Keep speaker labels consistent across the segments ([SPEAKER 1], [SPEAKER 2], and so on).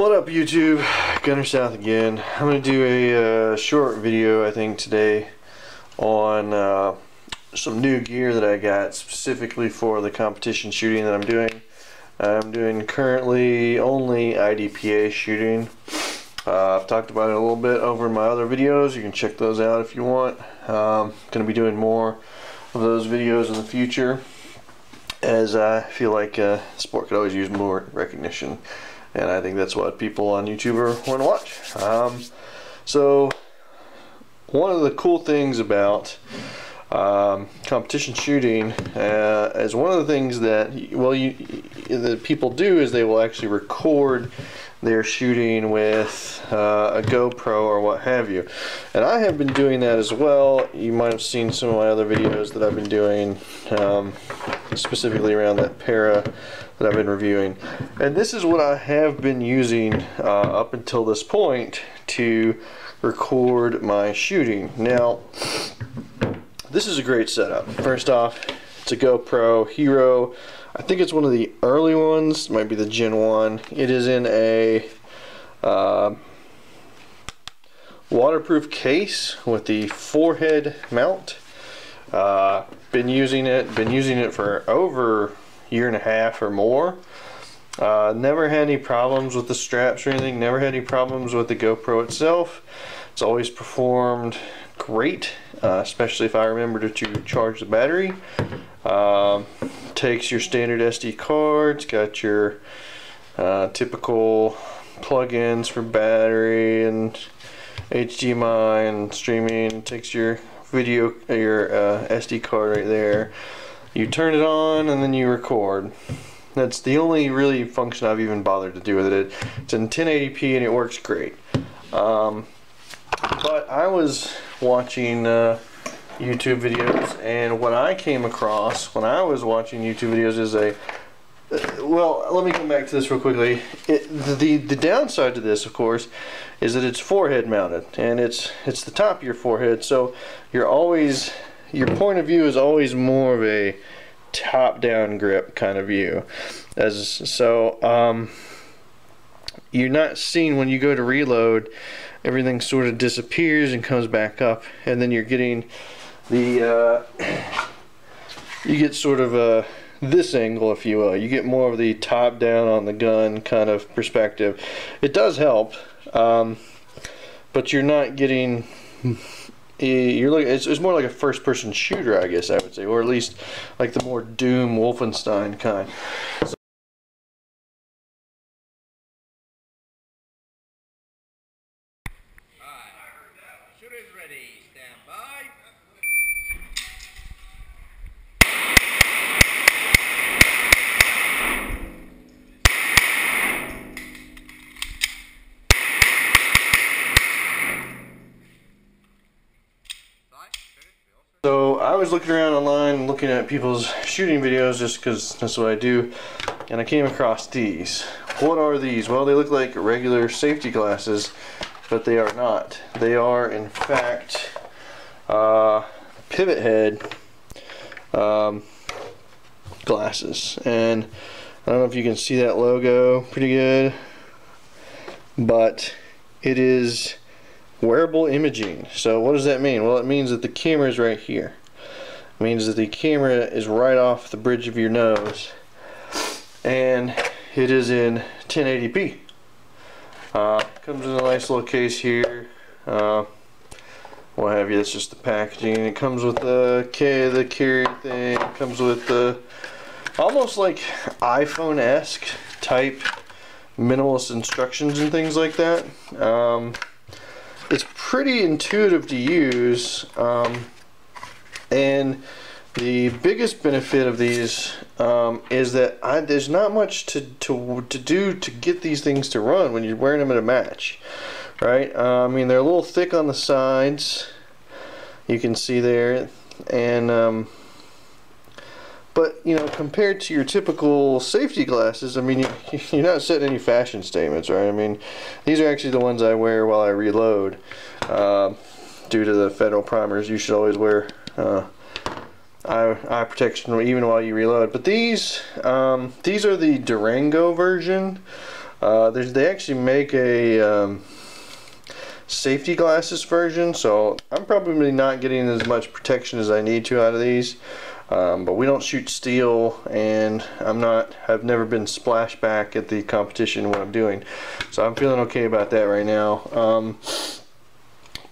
[SPEAKER 1] What up YouTube? Gunner South again. I'm going to do a uh, short video I think today on uh, some new gear that I got specifically for the competition shooting that I'm doing. I'm doing currently only IDPA shooting. Uh, I've talked about it a little bit over in my other videos. You can check those out if you want. Um, going to be doing more of those videos in the future as I feel like uh, sport could always use more recognition and I think that's what people on YouTube are want to watch. Um, so one of the cool things about um, competition shooting uh, is one of the things that well you the people do is they will actually record their shooting with uh, a GoPro or what have you. And I have been doing that as well. You might have seen some of my other videos that I've been doing um, specifically around that para that I've been reviewing. And this is what I have been using uh, up until this point to record my shooting. Now this is a great setup. First off, it's a GoPro Hero. I think it's one of the early ones. Might be the Gen 1. It is in a uh, waterproof case with the forehead mount. Uh, been using it. Been using it for over a year and a half or more. Uh, never had any problems with the straps or anything. Never had any problems with the GoPro itself. It's always performed great, uh, especially if I remember to, charge the battery. Um, takes your standard SD cards, got your uh, typical plugins for battery and HDMI and streaming. Takes your video, your uh, SD card right there. You turn it on and then you record. That's the only really function I've even bothered to do with it. It's in 1080p and it works great. Um, but I was watching uh, YouTube videos, and what I came across when I was watching YouTube videos is a uh, well, let me come back to this real quickly. It, the the downside to this, of course, is that it's forehead mounted, and it's it's the top of your forehead, so you're always your point of view is always more of a top down grip kind of view, as so. Um, you're not seeing when you go to reload. Everything sort of disappears and comes back up and then you're getting the uh, you get sort of a this angle if you will. You get more of the top down on the gun kind of perspective. It does help um, but you're not getting you're looking it's, it's more like a first person shooter I guess I would say or at least like the more Doom Wolfenstein kind. so So I was looking around online looking at people's shooting videos just because that's what I do and I came across these. What are these? Well they look like regular safety glasses but they are not. They are in fact uh, Pivothead um, glasses and I don't know if you can see that logo pretty good but it is wearable imaging. So what does that mean? Well, it means that the camera is right here. Means that the camera is right off the bridge of your nose. And it is in 1080p. Uh, comes in a nice little case here. Uh, what have you, that's just the packaging. It comes with the, okay, the carry thing. It comes with the almost like iPhone-esque type minimalist instructions and things like that. Um, it's pretty intuitive to use um, and the biggest benefit of these um, is that I, there's not much to, to, to do to get these things to run when you're wearing them at a match right? Uh, I mean they're a little thick on the sides you can see there. And um, but you know compared to your typical safety glasses I mean you, you're not setting any fashion statements right? I mean these are actually the ones I wear while I reload uh, due to the federal primers. You should always wear uh, eye, eye protection even while you reload. But these um, these are the Durango version. Uh, they actually make a um, safety glasses version, so I'm probably not getting as much protection as I need to out of these. Um, but we don't shoot steel, and I'm not. I've never been splashed back at the competition what I'm doing, so I'm feeling okay about that right now. Um,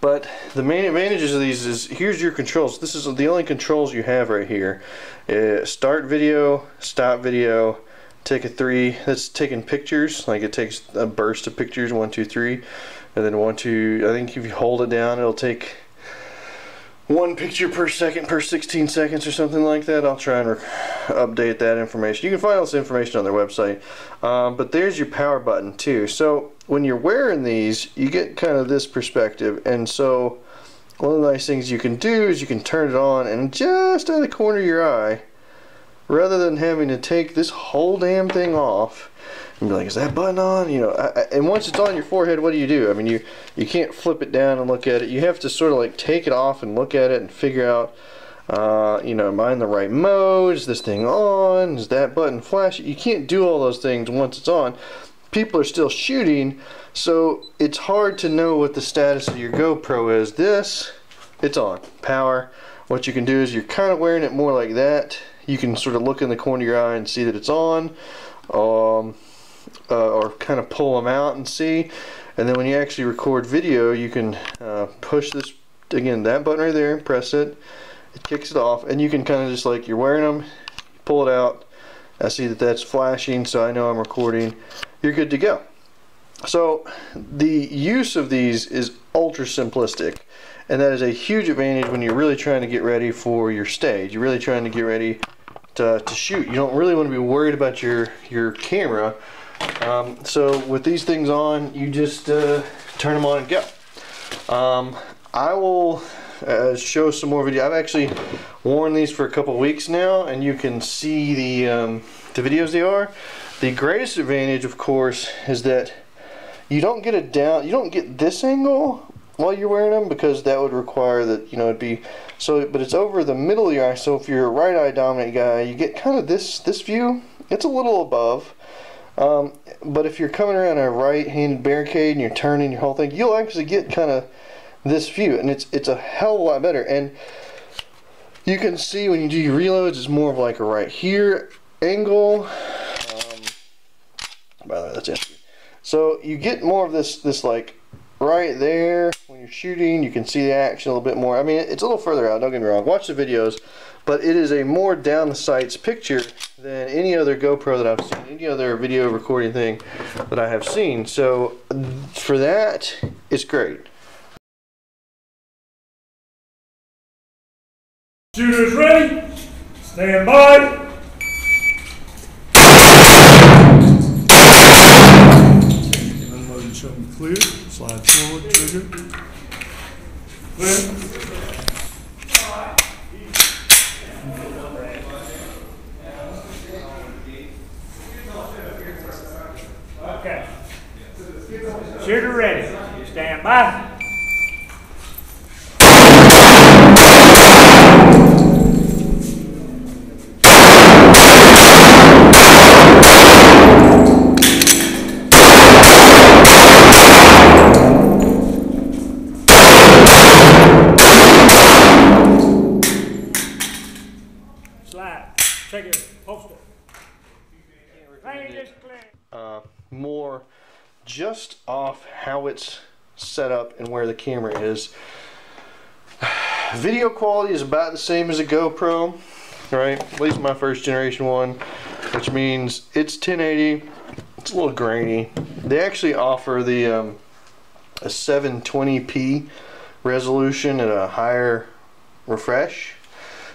[SPEAKER 1] but the main advantages of these is here's your controls. This is the only controls you have right here. Uh, start video, stop video, take a three. That's taking pictures. Like it takes a burst of pictures, one, two, three, and then one, two. I think if you hold it down, it'll take one picture per second per 16 seconds or something like that. I'll try and update that information. You can find all this information on their website. Um, but there's your power button too. So when you're wearing these, you get kind of this perspective. And so one of the nice things you can do is you can turn it on and just out of the corner of your eye, rather than having to take this whole damn thing off, and be like, is that button on? You know, I, I, and once it's on your forehead, what do you do? I mean, you you can't flip it down and look at it. You have to sort of like take it off and look at it and figure out, uh, you know, am I in the right mode? Is this thing on? Is that button flashing? You can't do all those things once it's on. People are still shooting, so it's hard to know what the status of your GoPro is. This, it's on. Power. What you can do is you're kind of wearing it more like that. You can sort of look in the corner of your eye and see that it's on. Um, uh, or kind of pull them out and see. And then when you actually record video, you can uh, push this, again, that button right there, and press it, it kicks it off, and you can kind of just like, you're wearing them, pull it out, I see that that's flashing, so I know I'm recording, you're good to go. So the use of these is ultra simplistic and that is a huge advantage when you're really trying to get ready for your stage. You're really trying to get ready to, to shoot. You don't really want to be worried about your, your camera um, so with these things on, you just uh, turn them on and go. Um, I will uh, show some more video. I've actually worn these for a couple weeks now, and you can see the um, the videos they are. The greatest advantage, of course, is that you don't get a down. You don't get this angle while you're wearing them because that would require that you know it'd be so. But it's over the middle of your eye. So if you're a right eye dominant guy, you get kind of this this view. It's a little above. Um, but if you're coming around a right-handed barricade and you're turning your whole thing, you'll actually get kind of this view, and it's it's a hell of a lot better. And you can see when you do your reloads, it's more of like a right here angle. Um, by the way, that's it. So you get more of this this like right there when you're shooting. You can see the action a little bit more. I mean, it's a little further out. Don't get me wrong. Watch the videos but it is a more down the sights picture than any other GoPro that I've seen, any other video recording thing that I have seen. So for that, it's great.
[SPEAKER 2] Shooters ready, stand by. Unload show them clear, slide forward, trigger. Clear. Okay. Shooter ready. Stand by.
[SPEAKER 1] It's set up and where the camera is. Video quality is about the same as a GoPro, right? At least my first generation one, which means it's 1080. It's a little grainy. They actually offer the um, a 720p resolution at a higher refresh.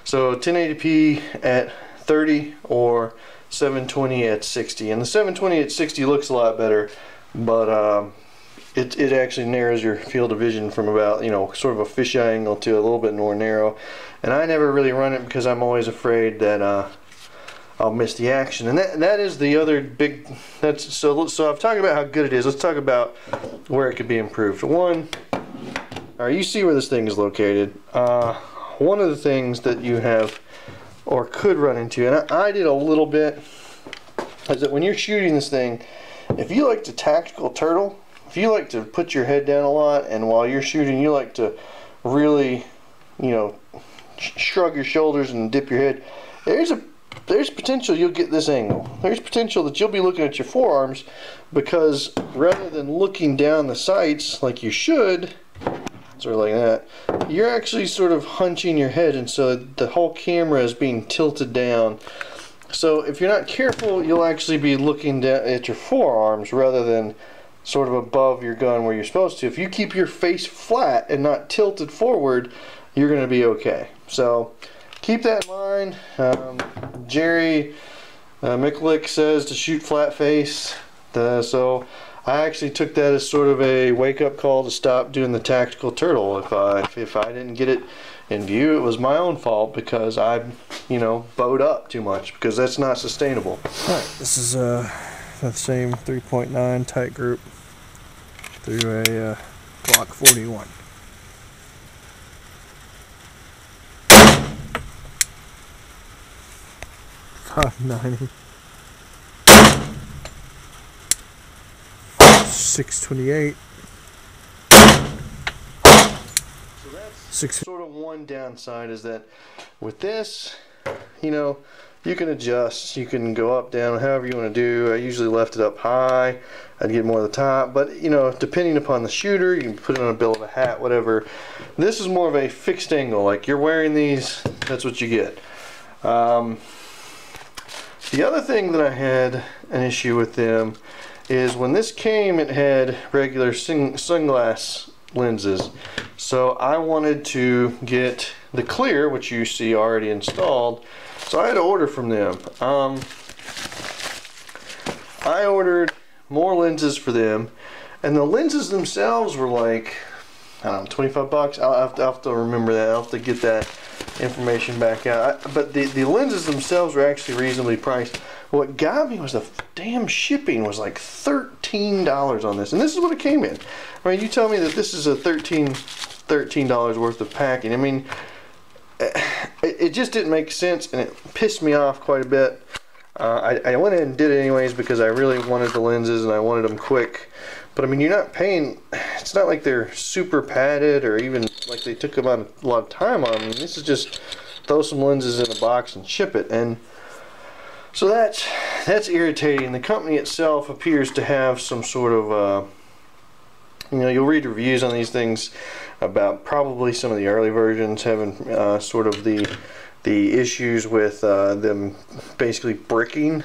[SPEAKER 1] So 1080p at 30 or 720 at 60 and the 720 at 60 looks a lot better but um, it, it actually narrows your field of vision from about you know sort of a fisheye angle to a little bit more narrow. And I never really run it because I'm always afraid that uh, I'll miss the action. And that, that is the other big that's so so I've talked about how good it is. Let's talk about where it could be improved. One all right you see where this thing is located. Uh, one of the things that you have or could run into, and I, I did a little bit, is that when you're shooting this thing, if you like to tactical turtle, if you like to put your head down a lot, and while you're shooting, you like to really, you know, sh- shrug your shoulders and dip your head, there's a there's potential you'll get this angle. There's potential that you'll be looking at your forearms because rather than looking down the sights like you should, sort of like that, you're actually sort of hunching your head, and so the whole camera is being tilted down. So if you're not careful, you'll actually be looking at your forearms rather than sort of above your gun where you're supposed to. If you keep your face flat and not tilted forward, you're going to be okay. So keep that in mind. Um, Jerry uh, Miculek says to shoot flat face. So I actually took that as sort of a wake up call to stop doing the tactical turtle. If I if, if I didn't get it in view, it was my own fault because I, you know, bowed up too much because that's not sustainable.
[SPEAKER 3] All right, this is uh, the same 3.9 tight group through a uh, Glock 41. Five ninety. Six twenty eight.
[SPEAKER 1] So that's
[SPEAKER 3] Six
[SPEAKER 1] sort of one downside is that with this, you know, you can adjust. You can go up, down, however you want to do. I usually left it up high. I'd get more of the top, but you know, depending upon the shooter, you can put it on a bill of a hat, whatever. This is more of a fixed angle. Like you're wearing these, that's what you get. Um, the other thing that I had an issue with them is when this came, it had regular sing- sunglass lenses. So I wanted to get the clear, which you see already installed. So I had to order from them. Um, I ordered more lenses for them, and the lenses themselves were like, I don't know, 25 bucks. I'll have to, I'll have to remember that. I'll have to get that information back out. I, but the, the lenses themselves were actually reasonably priced. What got me was the damn shipping was like $13 on this. And this is what it came in. I mean, you tell me that this is a 13 $13 worth of packing. I mean, it, it just didn't make sense and it pissed me off quite a bit. Uh, I, I went ahead and did it anyways because I really wanted the lenses and I wanted them quick. But I mean, you're not paying. It's not like they're super padded or even like they took a lot of time on. I mean, this is just throw some lenses in a box and ship it. And so that's that's irritating. The company itself appears to have some sort of. Uh, you know, you'll read reviews on these things about probably some of the early versions having uh, sort of the the issues with uh, them basically bricking.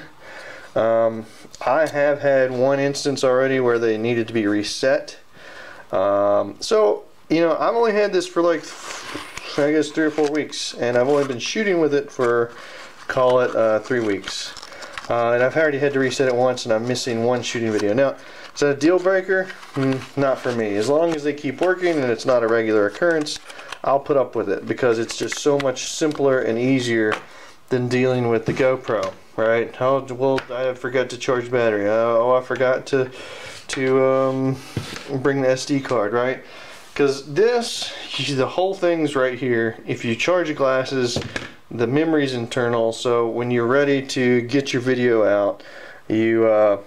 [SPEAKER 1] Um, I have had one instance already where they needed to be reset. Um, so, you know, I've only had this for like, I guess, three or four weeks, and I've only been shooting with it for, call it, uh, three weeks. Uh, and I've already had to reset it once, and I'm missing one shooting video. Now, is that a deal breaker? Mm, not for me. As long as they keep working and it's not a regular occurrence, I'll put up with it because it's just so much simpler and easier than dealing with the GoPro, right? Oh, well, I forgot to charge battery. Oh, I forgot to to um, bring the SD card, right? Because this, the whole thing's right here. If you charge your glasses, the memory's internal. So when you're ready to get your video out, you uh,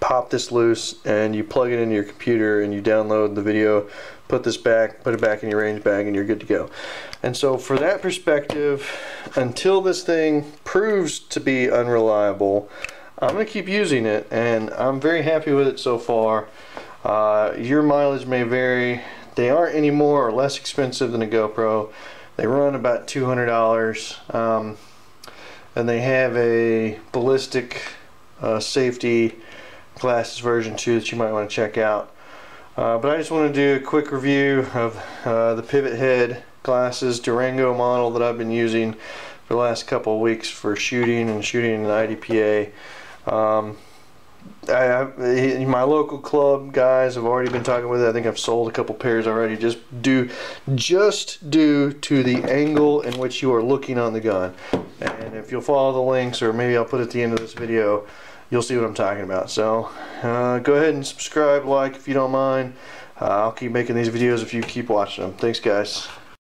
[SPEAKER 1] pop this loose and you plug it into your computer and you download the video put this back put it back in your range bag and you're good to go. And so for that perspective until this thing proves to be unreliable I'm to keep using it and I'm very happy with it so far. Uh, your mileage may vary. They aren't any more or less expensive than a GoPro they run about $200 um, and they have a ballistic uh, safety glasses version 2 that you might want to check out. Uh, but I just want to do a quick review of uh, the Pivothead glasses Durango model that I've been using for the last couple of weeks for shooting and shooting in the IDPA. Um, I, I, my local club guys have already been talking with it. I think I've sold a couple pairs already. Just due, just due to the angle in which you are looking on the gun. And if you'll follow the links, or maybe I'll put at the end of this video, you'll see what I'm talking about. So uh, go ahead and subscribe, like if you don't mind. Uh, I'll keep making these videos if you keep watching them. Thanks, guys.